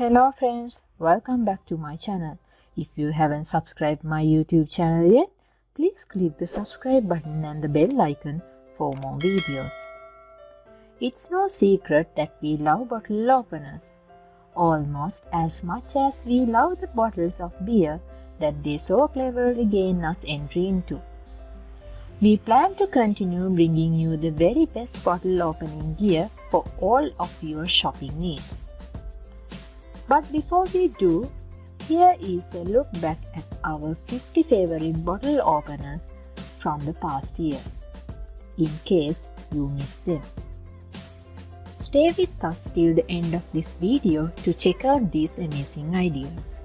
Hello friends, welcome back to my channel. If you haven't subscribed my YouTube channel yet, please click the subscribe button and the bell icon for more videos. It's no secret that we love bottle openers, almost as much as we love the bottles of beer that they so cleverly gain us entry into. We plan to continue bringing you the very best bottle opening gear for all of your shopping needs. But before we do, here is a look back at our 50 favorite bottle openers from the past year, in case you missed them. Stay with us till the end of this video to check out these amazing ideas.